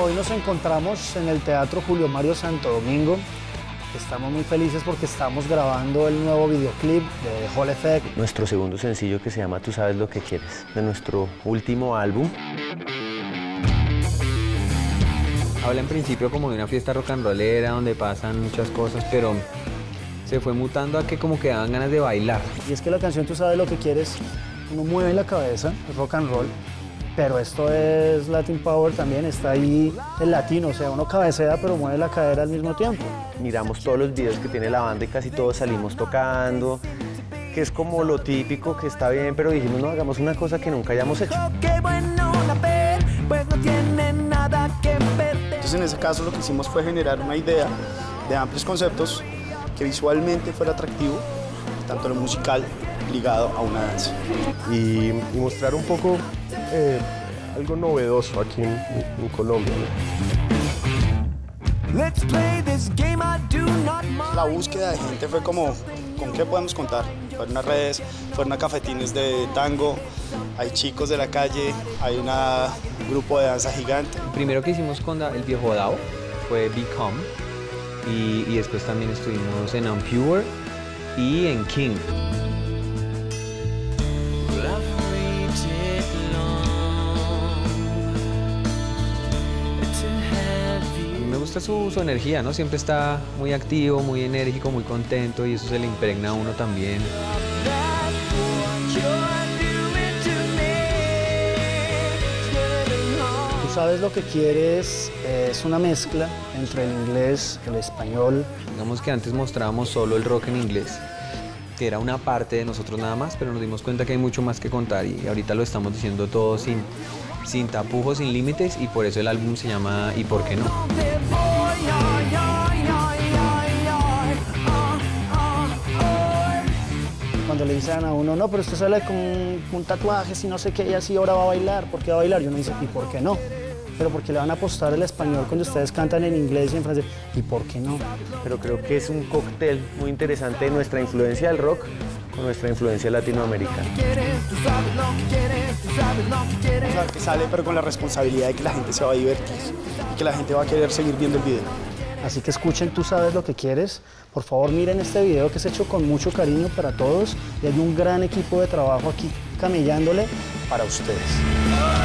Hoy nos encontramos en el Teatro Julio Mario Santo Domingo. Estamos muy felices porque estamos grabando el nuevo videoclip de Hall Effect. Nuestro segundo sencillo que se llama Tú sabes lo que quieres, de nuestro último álbum. Habla en principio como de una fiesta rock and rollera donde pasan muchas cosas, pero se fue mutando a que como que daban ganas de bailar. Y es que la canción Tú sabes lo que quieres, uno mueve la cabeza, es rock and roll, pero esto es Latin Power también, está ahí el latino, o sea, uno cabecea pero mueve la cadera al mismo tiempo. Miramos todos los videos que tiene la banda y casi todos salimos tocando, que es como lo típico, que está bien, pero dijimos, no, hagamos una cosa que nunca hayamos hecho. Entonces en ese caso lo que hicimos fue generar una idea de amplios conceptos que visualmente fuera atractivo, tanto lo musical ligado a una danza. Y, y mostrar un poco eh, algo novedoso aquí en, en Colombia. La búsqueda de gente fue como, ¿con qué podemos contar? Fueron unas redes, fueron a cafetines de tango, hay chicos de la calle, hay un grupo de danza gigante. El primero que hicimos con el viejo Dao fue Become y, y después también estuvimos en Unpure y en King. Gusta su, su, energía, ¿no? Siempre está muy activo, muy enérgico, muy contento y eso se le impregna a uno también. Tú sabes lo que quieres, es una mezcla entre el inglés, el español. Digamos que antes mostrábamos solo el rock en inglés, que era una parte de nosotros nada más, pero nos dimos cuenta que hay mucho más que contar y ahorita lo estamos diciendo todo sin, sin tapujos, sin límites y por eso el álbum se llama ¿Y por qué no? Cuando le dicen a uno, no, pero usted sale con un tatuaje, si no sé qué, y así ahora va a bailar, ¿por qué va a bailar? Yo no dice, ¿y por qué no? Pero porque le van a apostar el español cuando ustedes cantan en inglés y en francés, ¿y por qué no? Pero creo que es un cóctel muy interesante de nuestra influencia del rock con nuestra influencia latinoamericana. O sea, que sale pero con la responsabilidad de que la gente se va a divertir y que la gente va a querer seguir viendo el video. Así que escuchen, tú sabes lo que quieres. Por favor, miren este video que es hecho con mucho cariño para todos y hay un gran equipo de trabajo aquí camellándole para ustedes.